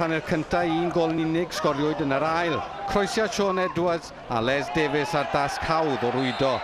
hanner cyntaf un gol yn unig sgoriwyd yn yr ail. Croesia Sean Edwards a Les Davies ar dasg hawdd o rwydo.